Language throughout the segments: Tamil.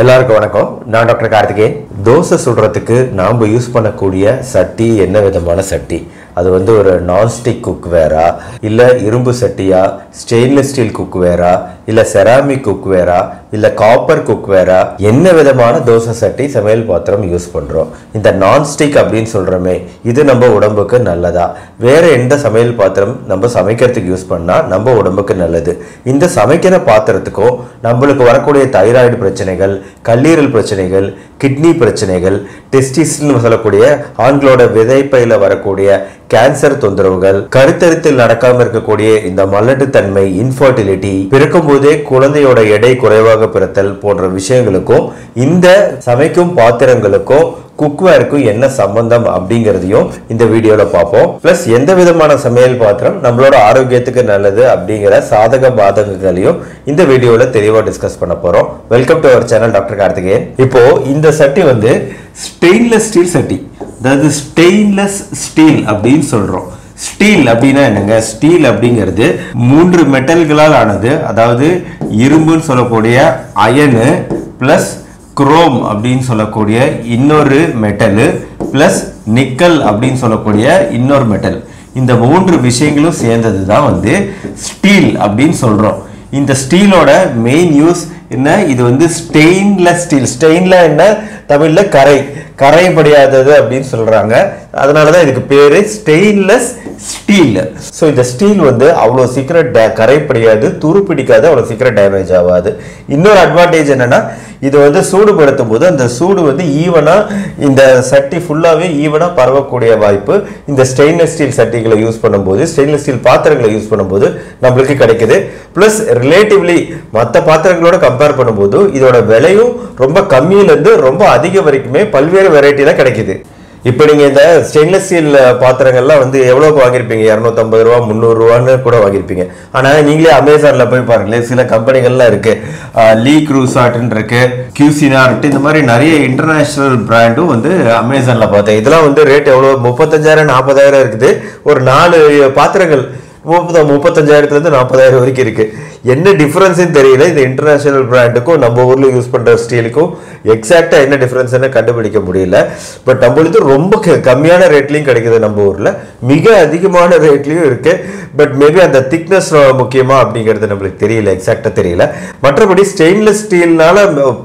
எல்லாருக்கும் வணக்கம். நான் டாக்டர் கார்த்திகேயன். தோசை சுடுறதுக்கு நாம் யூஸ் பண்ணக்கூடிய சட்டி என்ன விதமான சட்டி? அது வந்து ஒரு நான்ஸ்டிக் குக் வேரா இல்லை இரும்பு சட்டியா? ஸ்டெயின்லெஸ் ஸ்டீல் குக் வேரா இல்லை செராமிக் குக் வேரா இல்லை காப்பர் குக் வேரா என்ன விதமான தோசை சட்டி சமையல் பாத்திரம் யூஸ் பண்ணுறோம் இந்த நான்ஸ்டிக் அப்படின்னு சொல்கிறோமே இது நம்ம உடம்புக்கு நல்லதா? வேறு எந்த சமையல் பாத்திரம் நம்ம சமைக்கிறதுக்கு யூஸ் பண்ணால் நம்ம உடம்புக்கு நல்லது? இந்த சமைக்கிற பாத்திரத்துக்கும் நம்மளுக்கு வரக்கூடிய தைராய்டு பிரச்சனைகள் கல்லீரல் பிரச்சனைகள் கிட்னி பிரச்சனைகள் டெஸ்டிஸ்னு சொல்லக்கூடிய ஆண்களோட விதைப்பையில் வரக்கூடிய கேன்சர் தொந்தரவுகள் கருத்தரித்தில் நடக்காமல் இருக்கக்கூடிய இந்த மலட்டுத்தன்மை இன்ஃபர்டிலிட்டி பிறக்கும் போதே குழந்தையோட எடை குறைவாக பிறத்தல் போன்ற விஷயங்களுக்கும் இந்த சமைக்கும் பாத்திரங்களுக்கும் குக்வேருக்கும் என்ன சம்பந்தம் அப்படிங்கிறதையும் இந்த வீடியோல பார்ப்போம். பிளஸ் எந்த விதமான சமையல் பாத்திரம் நம்மளோட ஆரோக்கியத்துக்கு நல்லது அப்படிங்கிற சாதக பாதகங்களையும் இந்த வீடியோல தெளிவா டிஸ்கஸ் பண்ண போறோம். Welcome to our channel doctor Karthikeyan இப்போ இந்த சட்டி வந்து ஸ்டெயின்லெஸ் ஸ்டீல் சட்டி. அதாவது ஸ்டெயின்லெஸ் ஸ்டீல் அப்படின்னு சொல்றோம். ஸ்டீல் அப்படின்னா என்னங்க? ஸ்டீல் அப்படிங்கிறது மூன்று மெட்டல்களால் ஆனது அதாவது இரும்புன்னு சொல்லக்கூடிய அயனு ப்ளஸ் குரோம் அப்படின்னு சொல்லக்கூடிய இன்னொரு மெட்டலு ப்ளஸ் நிக்கல் அப்படின்னு சொல்லக்கூடிய இன்னொரு மெட்டல். இந்த மூன்று விஷயங்களும் சேர்ந்தது தான் வந்து ஸ்டீல் அப்படின்னு சொல்கிறோம் இந்த ஸ்டீலோட மெயின் யூஸ் என்ன? இது வந்து ஸ்டெயின்லெஸ் ஸ்டீல் ஸ்டெயின்ல என்ன? தமிழில் கரை. கரையப்படியாதது அப்படின்னு சொல்கிறாங்க அதனால தான் இதுக்கு பேர் ஸ்டெயின்லெஸ் ஸ்டீல் ஸோ இந்த ஸ்டீல் வந்து அவ்வளோ சீக்கிரம் டே கரைப்படியாது துரு பிடிக்காது அவ்வளோ சீக்கிரம் டேமேஜ் ஆகாது. இன்னொரு அட்வான்டேஜ் என்னென்னா இது வந்து சூடுபடுத்தும் போது அந்த சூடு வந்து ஈவனாக இந்த சட்டி ஃபுல்லாகவே ஈவனாக பரவக்கூடிய வாய்ப்பு. இந்த ஸ்டெயின்லெஸ் ஸ்டீல் சட்டிகளை யூஸ் பண்ணும்போது ஸ்டெயின்லெஸ் ஸ்டீல் பாத்திரங்களை யூஸ் பண்ணும்போது நம்மளுக்கு கிடைக்குது. ப்ளஸ் ரிலேட்டிவ்லி மற்ற பாத்திரங்களோட கம்பேர் பண்ணும்போது இதோட விலையும் ரொம்ப கம்மியிலேருந்து ரொம்ப அதிக வரைக்குமே பல்வேறு வெரைட்டியில் கிடைக்குது. இப்போ நீங்கள் இந்த ஸ்டெயின்லெஸ் ஸ்டீல் பாத்திரங்கள்லாம் வந்து எவ்வளோக்கு வாங்கியிருப்பீங்க? இரநூத்தம்பது ரூபா முந்நூறுரூவான்னு கூட வாங்கியிருப்பீங்க. ஆனால் நீங்களே அமேசானில் போய் பாருங்களேன் சில கம்பெனிகள்லாம் இருக்குது லீ க்ரூசாட்னு இருக்கு கியூசினார்ட் இந்த மாதிரி நிறைய இன்டர்நேஷ்னல் பிராண்டும் வந்து அமேசானில் பார்த்தேன். இதெல்லாம் வந்து ரேட் எவ்வளோ முப்பத்தஞ்சாயிரம் நாற்பதாயிரம் இருக்குது. ஒரு நாலு பாத்திரங்கள் முப்பது முப்பத்தஞ்சாயிரத்துலேருந்து நாற்பதாயிரம் வரைக்கும் இருக்குது என்ன டிஃப்ரென்ஸ்னு தெரியல. இந்த இன்டர்நேஷனல் பிராண்டுக்கும் நம்ம ஊரில் யூஸ் பண்ணுற ஸ்டீலுக்கும் எக்ஸாக்டாக என்ன டிஃப்ரென்ஸ்னு கண்டுபிடிக்க முடியல. பட் நம்மளுக்கு ரொம்ப கம்மியான ரேட்லையும் கிடைக்குது நம்ம ஊரில். மிக அதிகமான ரேட்லையும் இருக்குது பட் மேபி அந்த திக்னஸ் முக்கியமாக அப்படிங்கிறது நம்மளுக்கு தெரியல எக்ஸாக்டாக தெரியல. மற்றபடி ஸ்டெயின்லெஸ் ஸ்டீல்னால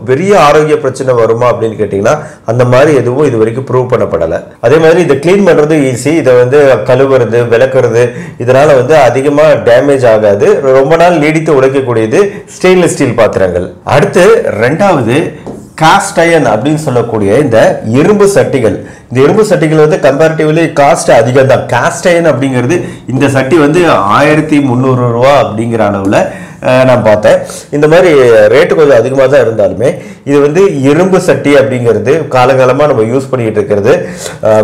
பெரிய ஆரோக்கிய பிரச்சனை வருமா அப்படின்னு கேட்டிங்கன்னா அந்த மாதிரி எதுவும் இது வரைக்கும் ப்ரூவ் பண்ணப்படலை. அதே மாதிரி இதை க்ளீன் பண்ணுறது ஈஸி இதை வந்து கழுவுறது விளக்குறது இதனால் வந்து அதிகமாக டேமேஜ் ஆகாது. ரொம்ப நாள் நீடித்து உழைக்கக்கூடியது ஸ்டெயின்லெஸ் ஸ்டீல் பாத்திரங்கள். அடுத்து ரெண்டாவது காஸ்ட் அயன் அப்படின்னு சொல்லக்கூடிய இந்த இரும்பு சட்டிகள். இந்த இரும்பு சட்டிகள் வந்து கம்பேரிட்டிவ்லி காஸ்ட் அதிகம் தான் காஸ்ட் அயன் அப்படிங்கிறது இந்த சட்டி வந்து ஆயிரத்தி முந்நூறு ரூபா அப்படிங்கிற அளவில் நான் பார்த்தேன். இந்த மாதிரி ரேட்டு கொஞ்சம் அதிகமாக தான் இருந்தாலுமே இது வந்து இரும்பு சட்டி அப்படிங்கிறது காலகாலமாக நம்ம யூஸ் பண்ணிக்கிட்டு இருக்கிறது.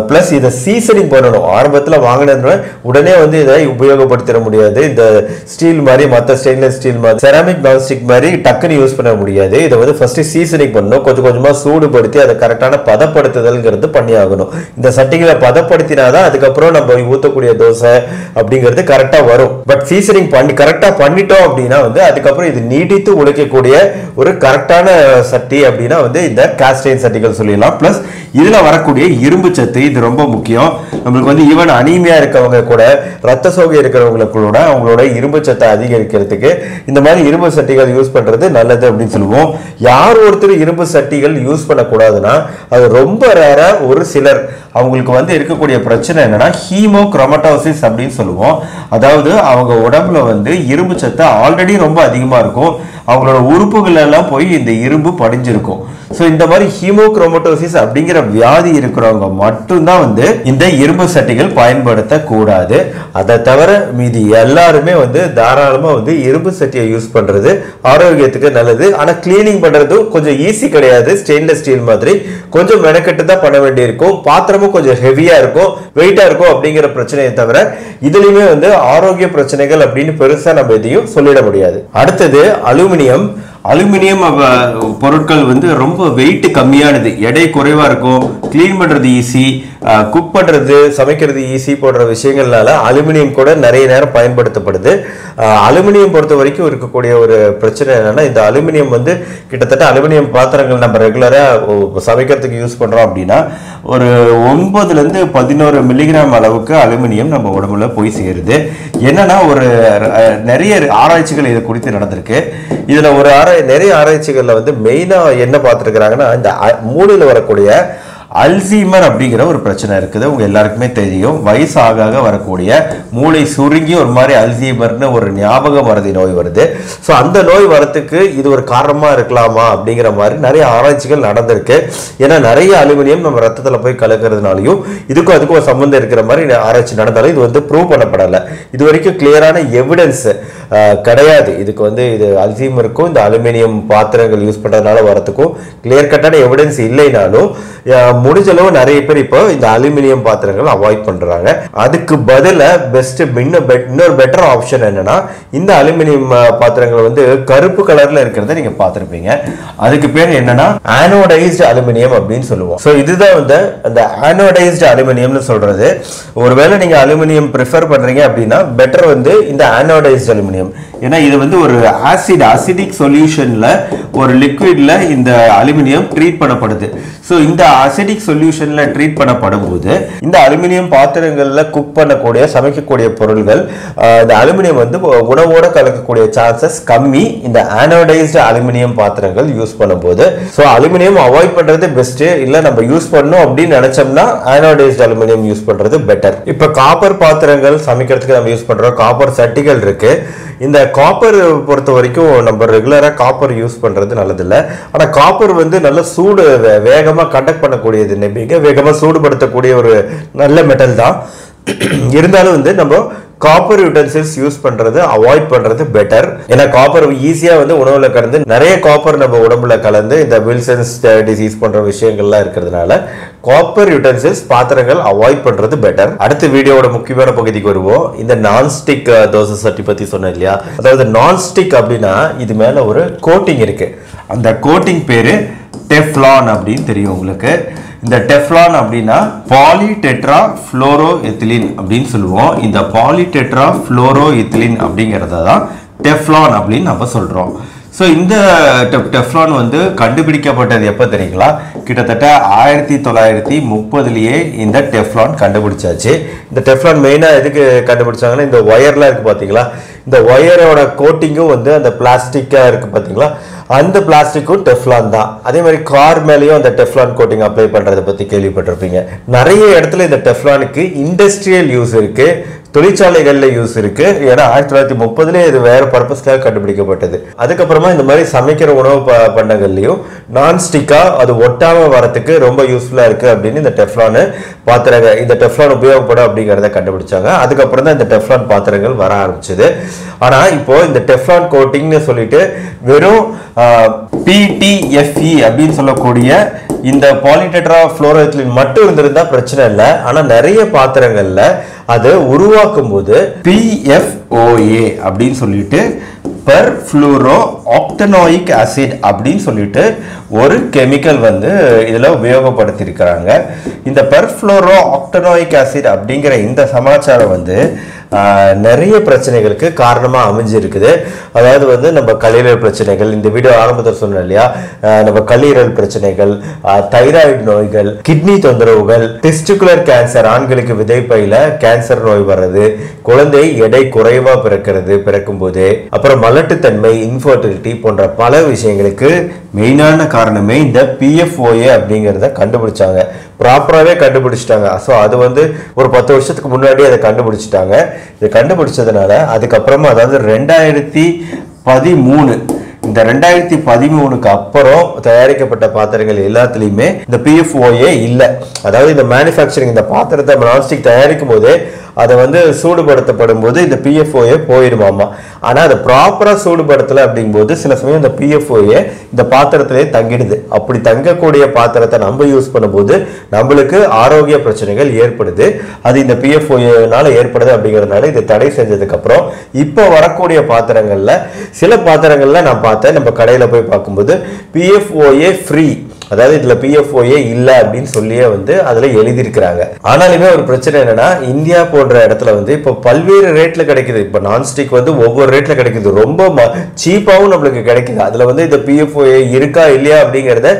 ப்ளஸ் இதை சீசனிங் பண்ணணும். ஆரம்பத்தில் வாங்கினதுனால உடனே வந்து இதை உபயோகப்படுத்திட முடியாது. இந்த ஸ்டீல் மாதிரி மற்ற ஸ்டெயின்லெஸ் ஸ்டீல் மாதிரி செராமிக் நான்ஸ்டிக் மாதிரி டக்குன்னு யூஸ் பண்ண முடியாது. இதை வந்து ஃபஸ்ட்டு சீசனிங் பண்ணணும். கொஞ்சம் கொஞ்சமாக சூடுபடுத்தி அதை கரெக்டான பதப்படுத்துதல்ங்கிறது பண்ணி ஆகணும் இந்த சட்டிகளை பதப்படுத்தினாதான் அதுக்கப்புறம் நம்ம ஊற்றக்கூடிய தோசை அப்படிங்கிறது கரெக்டாக வரும். பட் சீசனிங் பண்ணி கரெக்டாக பண்ணிட்டோம் அப்படின்னா வந்து அதுக்கப்புறம் இது நீடித்து உழைக்கக்கூடிய ஒரு கரெக்டான சட்டி அப்படின்னா வந்து இந்த காஸ்டைன் சட்டிகள் சொல்லிடலாம். ப்ளஸ் இதில் வரக்கூடிய இரும்பு சத்து இது ரொம்ப முக்கியம். நம்மளுக்கு வந்து ஈவன் அனீமியா இருக்கவங்க கூட ரத்த சோகை இருக்கிறவங்களுக்கு கூட அவங்களோட இரும்பு சத்தை அதிகரிக்கிறதுக்கு இந்த மாதிரி இரும்பு சட்டிகள் யூஸ் பண்ணுறது நல்லது அப்படின்னு சொல்லுவோம். யார் ஒருத்தர் இரும்பு சட்டிகள் யூஸ் பண்ணக்கூடாதுன்னா அது ரொம்ப ரேராக ஒரு சிலர். அவங்களுக்கு வந்து இருக்கக்கூடிய பிரச்சனை என்னன்னா ஹீமோ குரோமட்டோசிஸ் அப்படின்னு சொல்லுவோம். அதாவது அவங்க உடம்புல வந்து இரும்பு சத்து ஆல்ரெடி ரொம்ப அதிகமா இருக்கும். அவங்களோட உறுப்புகள் எல்லாம் போய் இந்த இரும்பு படிஞ்சிருக்கும். ஸோ இந்த மாதிரி ஹீமோக்ரோமட்டோசிஸ் அப்படிங்கிற வியாதி இருக்கிறவங்க மட்டும்தான் வந்து இந்த இரும்பு சட்டிகள் பயன்படுத்தக்கூடாது. அதை தவிர மீதி எல்லாருமே வந்து தாராளமாக வந்து இரும்பு சட்டியை யூஸ் பண்ணுறது ஆரோக்கியத்துக்கு நல்லது. ஆனால் கிளீனிங் பண்ணுறதும் கொஞ்சம் ஈஸி கிடையாது. ஸ்டெயின்லெஸ் ஸ்டீல் மாதிரி கொஞ்சம் மெனக்கெட்டு தான் பண்ண வேண்டியிருக்கும். பாத்திரமும் கொஞ்சம் ஹெவியாக இருக்கும். வெயிட்டாக இருக்கும் அப்படிங்கிற பிரச்சனையை தவிர இதுலேயுமே வந்து ஆரோக்கிய பிரச்சனைகள் அப்படின்னு பெருசாக நம்ம எதையும் சொல்லிட முடியாது. அடுத்தது அலுமினியம் அலுமினியம். அலுமினியம் பொருட்கள் வந்து ரொம்ப வெயிட் கம்மியானது. எடை குறைவாக இருக்கும். க்ளீன் பண்ணுறது ஈஸி குக் பண்ணுறது சமைக்கிறது ஈஸி போன்ற விஷயங்கள்னால அலுமினியம் கூட நிறைய நேரம் பயன்படுத்தப்படுது. அலுமினியம் பொறுத்த வரைக்கும் இருக்கக்கூடிய ஒரு பிரச்சனை என்னென்னா இந்த அலுமினியம் வந்து கிட்டத்தட்ட அலுமினியம் பாத்திரங்கள் நம்ம ரெகுலராக சமைக்கிறதுக்கு யூஸ் பண்ணுறோம் அப்படின்னா ஒரு ஒன்பதுலேருந்து பதினோரு மில்லிகிராம் அளவுக்கு அலுமினியம் நம்ம உடம்புல போய் சேருது. என்னென்னா ஒரு நிறைய ஆராய்ச்சிகள் இது குறித்து நடந்திருக்கு. இதுல ஒரு ஆராய் நிறைய ஆராய்ச்சிகள்ல வந்து மெயினா என்ன பார்த்துருக்குறாங்கன்னா இந்த அ- மூளையில வரக்கூடிய அல்சீமர் அப்படிங்கிற ஒரு பிரச்சனை இருக்குது. உங்க எல்லாருக்குமே தெரியும். வயசு ஆக ஆக வரக்கூடிய மூளை சுருங்கி ஒரு மாதிரி அல்சீமர்னு ஒரு ஞாபகம் மறதி நோய் வருது. ஸோ அந்த நோய் வரத்துக்கு இது ஒரு காரணமாக இருக்கலாமா அப்படிங்கிற மாதிரி நிறைய ஆராய்ச்சிகள் நடந்திருக்கு. ஏன்னா நிறைய அலுமினியம் நம்ம ரத்தத்தில் போய் கலக்கிறதுனாலையும் இதுக்கும் அதுக்கும் ஒரு சம்மந்தம் இருக்கிற மாதிரி ஆராய்ச்சி நடந்தாலும் இது வந்து ப்ரூவ் பண்ணப்படலை. இது வரைக்கும் கிளியரான எவிடன்ஸ் கிடையாது. இதுக்கு வந்து இது அல்சீமருக்கும் இந்த அலுமினியம் பாத்திரங்கள் யூஸ் பண்ணுறதுனால வரத்துக்கும் கிளியர் கட்டான எவிடன்ஸ் இல்லைனாலும் முடிஞ்ச அளவு நிறைய பேர் இப்போ இந்த அலுமினியம் பாத்திரங்கள் அவாய்ட் பண்றாங்க. அதுக்கு பதிலாக பெஸ்ட் இன்னும் இன்னொரு பெட்டர் ஆப்ஷன் என்னன்னா இந்த அலுமினியம் பாத்திரங்கள் வந்து கருப்பு கலர்ல இருக்கிறத நீங்க பார்த்துருப்பீங்க. அதுக்கு பேர் என்னன்னா ஆனோடைஸ்டு அலுமினியம் அப்படின்னு சொல்லுவோம். ஸோ இதுதான் வந்து அந்த ஆனோடைஸ்டு அலுமினியம்னு சொல்றது. ஒருவேளை நீங்க அலுமினியம் ப்ரிஃபர் பண்றீங்க அப்படின்னா பெட்டர் வந்து இந்த ஆனோடைஸ்டு அலுமினியம். ஏன்னா இது வந்து ஒரு ஆசிட் அசிடிக் சொல்யூஷனில் ஒரு லிக்விடில் இந்த அலுமினியம் ட்ரீட் பண்ணப்படுது. ஸோ இந்த அசிடிக் சொல்யூஷனில் ட்ரீட் பண்ணப்படும் போது இந்த அலுமினியம் பாத்திரங்களில் குக் பண்ணக்கூடிய சமைக்கக்கூடிய பொருள்கள் இந்த அலுமினியம் வந்து உணவோட கலக்கக்கூடிய சான்சஸ் கம்மி. இந்த ஆனோடைஸ்டு அலுமினியம் பாத்திரங்கள் யூஸ் பண்ணும்போது ஸோ அலுமினியம் அவாய்ட் பண்ணுறது பெஸ்ட்டு இல்லை நம்ம யூஸ் பண்ணணும் அப்படின்னு நினச்சோம்னா ஆனோடைஸ்டு அலுமினியம் யூஸ் பண்ணுறது பெட்டர் இப்போ காப்பர் பாத்திரங்கள் சமைக்கிறதுக்கு நம்ம யூஸ் பண்ணுறோம் காப்பர் சட்டிகள் இருக்குது இந்த காப்பர் பொறுத்த வரைக்கும் நம்ம ரெகுலரா காப்பர் யூஸ் பண்றது நல்லதில்லை. ஆனா காப்பர் வந்து நல்ல சூடு வே- வேகமா கண்டக்ட் பண்ணக்கூடியது. மிக வேகமா சூடுபடுத்தக்கூடிய ஒரு நல்ல மெட்டல் தான். இருந்தாலும் வந்து நம்ம காப்பர் யூட்டன்சில்ஸ் யூஸ் பண்றது அவாய்ட் பண்றது பெட்டர் ஏன்னா காப்பர் ஈஸியா வந்து உணவுல கலந்து நிறைய காப்பர் நம்ம உடம்புல கலந்து இந்த வில்சன்ஸ் டிசீஸ் போன்ற விஷயங்கள்லாம் இருக்கிறதுனால காப்பர் யூட்டன்சில்ஸ் பாத்திரங்கள் அவாய்ட் பண்றது பெட்டர் அடுத்த வீடியோவோட முக்கியமான பகுதிக்கு வருவோம். இந்த நான்ஸ்டிக் தோசை சட்டி பத்தி சொன்னேன் இல்லையா? அதாவது நான்ஸ்டிக் அப்படின்னா இது மேல ஒரு கோட்டிங் இருக்கு. அந்த கோட்டிங் பேரு டெஃப்லான் அப்படின்னு தெரியும் உங்களுக்கு. இந்த டெஃப்லான் அப்படின்னா பாலிடெட்ரா ஃப்ளோரோ எத்திலின் அப்படின்னு சொல்லுவோம். இந்த பாலிடெட்ரா ஃப்ளோரோ எத்திலின் அப்படிங்கிறத தான் டெஃப்லான் அப்படின்னு நம்ம சொல்கிறோம் ஸோ இந்த டெப் டெஃப்லான் வந்து கண்டுபிடிக்கப்பட்டது எப்போ தெரியுங்களா? கிட்டத்தட்ட ஆயிரத்தி தொள்ளாயிரத்தி முப்பதுலேயே இந்த டெஃப்லான் கண்டுபிடிச்சாச்சு. இந்த டெஃப்லான் மெயினாக எதுக்கு கண்டுபிடிச்சாங்கன்னா இந்த ஒயர்லாம் இருக்குது பார்த்தீங்களா இந்த ஒயரோட கோட்டிங்கும் வந்து அந்த பிளாஸ்டிக்காக இருக்குது பார்த்தீங்களா அந்த பிளாஸ்டிக்கும் டெஃப்லான் தான். அதே மாதிரி கார் மேலேயும் அந்த டெஃப்லான் கோட்டிங் அப்ளை பண்ணுறதை பற்றி கேள்விப்பட்டிருப்பீங்க. நிறைய இடத்துல இந்த டெஃப்லானுக்கு இண்டஸ்ட்ரியல் யூஸ் இருக்குது தொழிற்சாலைகளில் யூஸ் இருக்கு. ஏன்னா ஆயிரத்தி தொள்ளாயிரத்தி முப்பதுலேயே இது வேற பர்பஸ்க்காக கண்டுபிடிக்கப்பட்டது. அதுக்கப்புறமா இந்த மாதிரி சமைக்கிற உணவு ப- பண்டங்கள்லயும் நான்ஸ்டிக்காக அது ஒட்டாமல் வரத்துக்கு ரொம்ப யூஸ்ஃபுல்லாக இருக்குது அப்படின்னு இந்த டெஃப்லானு பாத்திரங்கள் இந்த டெஃப்லான் உபயோகப்படும் அப்படிங்கிறத கண்டுபிடிச்சாங்க. அதுக்கப்புறம் தான் இந்த டெஃப்லான் பாத்திரங்கள் வர ஆரம்பிச்சது. ஆனா இப்போ இந்த டெஃப்லான் கோட்டிங்னு சொல்லிட்டு வெறும் பிடிஎஃப்இ அப்படின்னு சொல்லக்கூடிய இந்த பாலிடெட்ரா ஃப்ளோரோஎத்திலின் மட்டும் இருந்திருந்தா பிரச்சனை இல்லை. ஆனா நிறைய பாத்திரங்கள்ல அதை உருவாக்கும் போது பிஎஃப்ஓஏ அப்படின்னு சொல்லிட்டு பெர் ஃப்ளூரோ ஆக்டனோயிக் ஆசிட் அப்படின்னு சொல்லிட்டு ஒரு கெமிக்கல் வந்து இதில் உபயோகப்படுத்தியிருக்கிறாங்க. இந்த பெர்ஃப்ளோரோ ஆக்டனோயிக் ஆசிட் அப்படிங்கிற இந்த சமாச்சாரம் வந்து நிறைய பிரச்சனைகளுக்கு காரணமாக அமைஞ்சிருக்குது. அதாவது வந்து நம்ம கல்லீரல் பிரச்சனைகள் இந்த வீடியோ ஆரம்பத்தில் சொன்ன இல்லையா? நம்ம கல்லீரல் பிரச்சனைகள் தைராய்டு நோய்கள் கிட்னி தொந்தரவுகள் டெஸ்டிகுலர் கேன்சர் ஆண்களுக்கு விதைப்பையில் கேன்சர் நோய் வர்றது குழந்தை எடை குறைவா பிறக்கிறது பிறக்கும்போது அப்புறம் மலட்டுத்தன்மை இன்ஃபர்டிலிட்டி போன்ற பல விஷயங்களுக்கு மெயினான காரணமே இந்த பிஎஃப்ஓஏ அப்படிங்கிறத கண்டுபிடிச்சாங்க. ப்ராப்பராகவே கண்டுபிடிச்சிட்டாங்க. ஸோ அது வந்து ஒரு பத்து வருஷத்துக்கு முன்னாடி அதை கண்டுபிடிச்சிட்டாங்க. இதை கண்டுபிடிச்சதுனால அதுக்கப்புறமா அதாவது ரெண்டாயிரத்தி பதிமூணு இந்த ரெண்டாயிரத்தி பதிமூணுக்கு அப்புறம் தயாரிக்கப்பட்ட பாத்திரங்கள் எல்லாத்துலேயுமே இந்த பிஎஃப்ஓஏ இல்லை. அதாவது இந்த மேனுஃபேக்சரிங் இந்த பாத்திரத்தை நான்ஸ்டிக் தயாரிக்கும் போதே அதை வந்து சூடுபடுத்தப்படும் போது இந்த பிஎஃப்ஓஏ போயிடுமாமா. ஆனால் அதை ப்ராப்பராக சூடுபடுத்தலை அப்படிங்கும்போது சில சமயம் இந்த பிஎஃப்ஓஏ இந்த பாத்திரத்திலே தங்கிடுது. அப்படி தங்கக்கூடிய பாத்திரத்தை நம்ம யூஸ் பண்ணும்போது நம்மளுக்கு ஆரோக்கிய பிரச்சனைகள் ஏற்படுது. அது இந்த பிஎஃப்ஓஏனால ஏற்படுது அப்படிங்கிறதுனால இதை தடை செஞ்சதுக்கப்புறம் இப்போ வரக்கூடிய பாத்திரங்களில் சில பாத்திரங்களில் நான் பார்த்தேன். நம்ம கடையில் போய் பார்க்கும்போது பிஎஃப்ஓஏ ஃப்ரீ அதாவது இதுல பிஎஃப்ஓஏ இல்ல அப்படின்னு சொல்லியே வந்து அதுல எழுதியிருக்கிறாங்க. ஆனாலுமே ஒரு பிரச்சனை என்னன்னா இந்தியா போன்ற இடத்துல வந்து இப்போ பல்வேறு ரேட்ல கிடைக்குது. இப்போ நான்ஸ்டிக் வந்து ஒவ்வொரு ரேட்ல கிடைக்குது. ரொம்ப சீப்பாவும் நம்மளுக்கு கிடைக்குது. அதுல வந்து இந்த பிஎஃப்ஓஏ இருக்கா இல்லையா அப்படிங்கிறத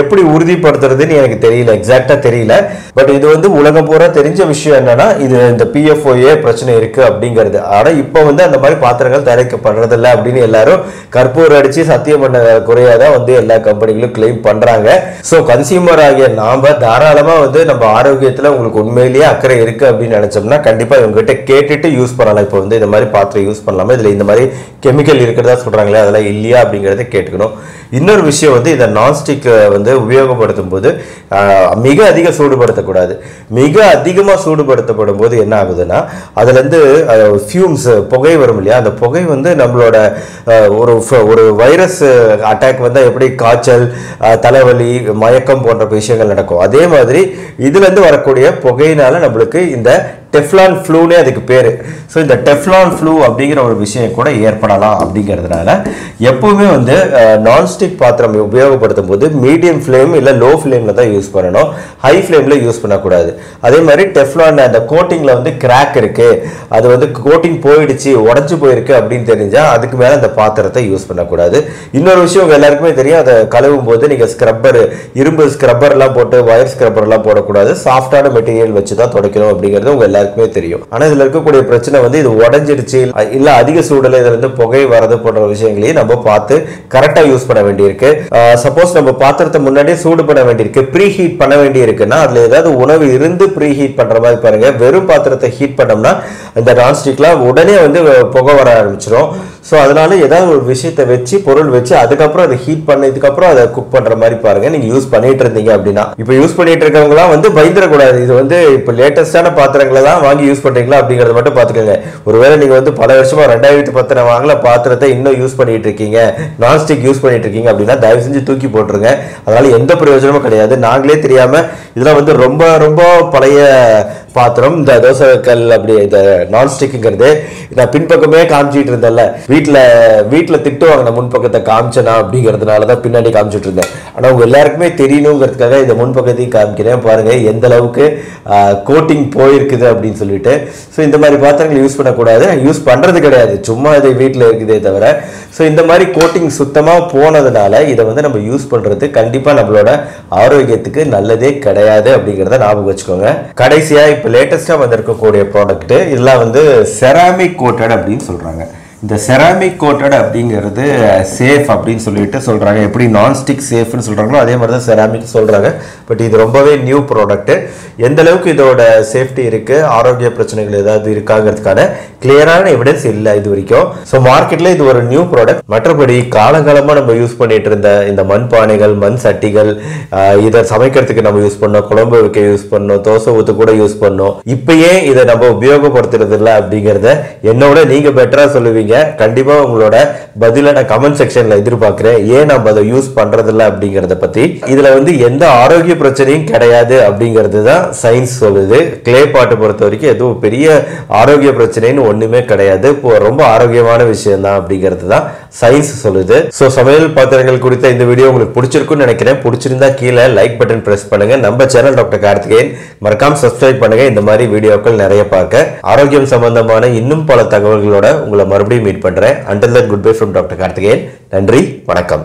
எப்படி உறுதிப்படுத்துறதுன்னு எனக்கு தெரியல எக்ஸாக்டா தெரியல. பட் இது வந்து உலகம் பூரா தெரிஞ்ச விஷயம் என்னன்னா இது இந்த பிஎஃப்ஓஏ பிரச்சனை இருக்கு அப்படிங்கிறது. ஆனா இப்போ வந்து அந்த மாதிரி பாத்திரங்கள் தயாரிக்கப்படுறதில்ல அப்படின்னு எல்லாரும் கற்பூர் அடிச்சு சத்தியம் பண்ண குறையாதான் வந்து எல்லா கம்பெனிகளும் கிளைம் பண்றாங்க. ஸோ கன்சியூமர் ஆகிய நாம தாராளமா வந்து நம்ம ஆரோக்கியத்துல உங்களுக்கு உண்மையிலேயே அக்கறை இருக்கு அப்படின்னு நினைச்சோம்னா கண்டிப்பா இவங்க கிட்ட கேட்டுட்டு யூஸ் பண்ணலாம். இப்போ வந்து இந்த மாதிரி பாத்திரம் யூஸ் பண்ணலாமா? இதுல இந்த மாதிரி கெமிக்கல் இருக்கிறதா சொல்றாங்களே அதெல்லாம் இல்லையா அப்படிங்கறத கேட்டுக்கணும். இன்னொரு விஷயம் வந்து இந்த நான்ஸ்டிக் வந்து உபயோகப்படுத்தும் போது மிக அதிக சூடுபடுத்தக்கூடாது. மிக அதிகமாக சூடுபடுத்தப்படும் போது என்ன ஆகுதுன்னா அதுலேருந்து ஃபியூம்ஸ் புகை வரும் இல்லையா? அந்த புகை வந்து நம்மளோட ஒரு ஒரு வைரஸ் அட்டாக் வந்தால் எப்படி காய்ச்சல் தலைவலி மயக்கம் போன்ற விஷயங்கள் நடக்கும். அதே மாதிரி இதுலேருந்து வரக்கூடிய புகையினால நம்மளுக்கு இந்த டெஃப்லான் ஃப்ளூனே அதுக்கு பேர். ஸோ இந்த டெஃப்லான் ஃப்ளூ அப்படிங்கிற ஒரு விஷயம் கூட ஏற்படலாம் அப்படிங்கிறதுனால எப்பவுமே வந்து நான்ஸ்டிக் பாத்திரம் உபயோகப்படுத்தும் போது மீடியம் ஃப்ளேம் இல்லை லோ ஃப்ளேமில் தான் யூஸ் பண்ணணும். ஹை ஃப்ளேமில் யூஸ் பண்ணக்கூடாது. அதே மாதிரி டெஃப்லான் அந்த கோட்டிங்கில் வந்து கிராக் இருக்குது அது வந்து கோட்டிங் போயிடுச்சு உடஞ்சி போயிருக்கு அப்படின்னு தெரிஞ்சால் அதுக்கு மேலே அந்த பாத்திரத்தை யூஸ் பண்ணக்கூடாது. இன்னொரு விஷயம் உங்கள் எல்லாருக்குமே தெரியும். அதை கழுவும் போது நீங்கள் ஸ்க்ரப்பர் இரும்பு ஸ்க்ரப்பர்லாம் போட்டு ஒயர் ஸ்க்ரப்பர்லாம் போடக்கூடாது. சாஃப்டான மெட்டீரியல் வச்சு தான் துடைக்கணும் அப்படிங்கிறது உங்கள் எல்லாருக்குமே தெரியும். ஆனால் இதில் இருக்கக்கூடிய பிரச்சனை வந்து இது உடஞ்சிடுச்சு. இல்லை அதிக சூடலை இதுல இருந்து புகை வரது போன்ற விஷயங்களையும் நம்ம பார்த்து கரெக்டாக யூஸ் பண்ண வேண்டியிருக்கு. சப்போஸ் நம்ம பாத்திரத்தை முன்னாடியே சூடு பண்ண வேண்டியிருக்கு. ப்ரீ ஹீட் பண்ண வேண்டியிருக்குன்னா அதில் ஏதாவது உணவு இருந்து ப்ரீ ஹீட் பண்ணுற மாதிரி பாருங்க. வெறும் பாத்திரத்தை ஹீட் பண்ணோம்னா இந்த நான்ஸ்டிக்லாம் உடனே வந்து புகை வர ஆரம்பிச்சிடும் ஸோ அதனால ஏதாவது ஒரு விஷயத்தை வச்சு பொருள் வச்சு அதுக்கப்புறம் அதை ஹீட் பண்ணதுக்கு அப்புறம் அதை குக் பண்ற மாதிரி பாருங்க. நீங்க யூஸ் பண்ணிட்டு இருந்தீங்க அப்படின்னா. இப்போ யூஸ் பண்ணிட்டு இருக்கவங்களாம் வந்து பயந்துடக்கூடாது. இது வந்து இப்போ லேட்டஸ்டான பாத்திரங்களை தான் வாங்கி யூஸ் பண்றீங்களா அப்படிங்கறத மட்டும் பாத்துக்கோங்க ஒருவேளை நீங்க வந்து பல வருஷமா ரெண்டாயிரத்தி பத்திரம் வாங்கல பாத்திரத்தை இன்னும் யூஸ் பண்ணிட்டு இருக்கீங்க. நான்ஸ்டிக் யூஸ் பண்ணிட்டு இருக்கீங்க அப்படின்னா தயவு செஞ்சு தூக்கி போட்டுருங்க. அதனால எந்த பிரயோஜனமும் கிடையாது. நாங்களே தெரியாம இதெல்லாம் வந்து ரொம்ப ரொம்ப பழைய பாத்திரம். இந்த தோசை கல் அப்படி இந்த நான்ஸ்டிக்குங்கிறது நான் பின்பக்கமே காமிச்சிட்டு இருந்தேன்ல. வீட்டில் வீட்டில் திட்டுவாங்க நான் முன்பக்கத்தை காமிச்சனா அப்படிங்கிறதுனால தான் பின்னாடி காமிச்சிட்டு இருந்தேன். ஆனால் உங்கள் எல்லாருக்குமே தெரியணுங்கிறதுக்காக இந்த முன்பக்கத்தையும் காமிக்கிறேன். பாருங்கள் எந்த அளவுக்கு கோட்டிங் போயிருக்குது அப்படின்னு சொல்லிட்டு. ஸோ இந்த மாதிரி பாத்திரங்கள் யூஸ் பண்ணக்கூடாது. யூஸ் பண்ணுறது கிடையாது. சும்மா இது வீட்டில் இருக்குதே தவிர. ஸோ இந்த மாதிரி கோட்டிங் சுத்தமாக போனதுனால இதை வந்து நம்ம யூஸ் பண்ணுறது கண்டிப்பாக நம்மளோட ஆரோக்கியத்துக்கு நல்லதே கிடையாது அப்படிங்கிறத ஞாபகம் வச்சுக்கோங்க. கடைசியாக இப்போ லேட்டஸ்ட்டாக வந்திருக்கக்கூடிய ப்ராடக்ட்டு இதெல்லாம் வந்து செராமிக் கோட்டட் அப்படின்னு சொல்கிறாங்க இந்த செராமிக் கோட்டட் அப்படிங்கிறது சேஃப் அப்படின்னு சொல்லிட்டு சொல்கிறாங்க எப்படி நான்ஸ்டிக் சேஃப்னு சொல்கிறாங்களோ அதே மாதிரி தான் செராமிக் சொல்கிறாங்க பட் இது ரொம்பவே நியூ ப்ராடக்ட்டு எந்த அளவுக்கு இதோட சேஃப்டி இருக்குது ஆரோக்கிய பிரச்சனைகள் ஏதாவது இருக்காங்கிறதுக்கான கிளியரான எவிடன்ஸ் இல்லை இது வரைக்கும் ஸோ மார்க்கெட்டில் இது ஒரு நியூ ப்ராடக்ட் மற்றபடி காலங்காலமாக நம்ம யூஸ் பண்ணிட்டு இருந்த இந்த மண் பானைகள் மண் சட்டிகள் இதை சமைக்கிறதுக்கு நம்ம யூஸ் பண்ணோம். குழம்பு வைக்க யூஸ் பண்ணோம். தோசை ஊற்று கூட யூஸ் பண்ணோம். இப்பயே இதை நம்ம உபயோகப்படுத்துறது இல்லை அப்படிங்கிறத என்னோட நீங்கள் பெட்டராக சொல்லுவீங்க. கண்டிப்பா உங்களோட பதில நான் கமெண்ட் செக்ஷன்ல எதிர்பார்க்கிறேன். ஏன் நம்ம அதை யூஸ் பண்றது அப்படிங்கறத பத்தி. இதுல வந்து எந்த ஆரோக்கிய பிரச்சனையும் கிடையாது அப்படிங்கிறது தான் சயின்ஸ் சொல்லுது. கிளே பாட்டு பொறுத்த வரைக்கும் எதுவும் பெரிய ஆரோக்கிய பிரச்சனைன்னு ஒண்ணுமே கிடையாது. இப்போ ரொம்ப ஆரோக்கியமான விஷயம் தான் அப்படிங்கிறது தான் சயின்ஸ் சொல்லுது. ஸோ சமையல் பாத்திரங்கள் குறித்த இந்த வீடியோ உங்களுக்கு பிடிச்சிருக்குன்னு நினைக்கிறேன். பிடிச்சிருந்தா கீழே லைக் பட்டன் பிரஸ் பண்ணுங்க. நம்ம சேனல் டாக்டர் கார்த்திகேயன். மறக்காம சப்ஸ்கிரைப் பண்ணுங்க. இந்த மாதிரி வீடியோக்கள் நிறைய பார்க்க. ஆரோக்கியம் சம்பந்தமான இன்னும் பல தகவல்களோட உங்களை மறுபடியும் மீட் பண்றேன். Under that good bye from doctor Karthikeyan நன்றி வணக்கம்.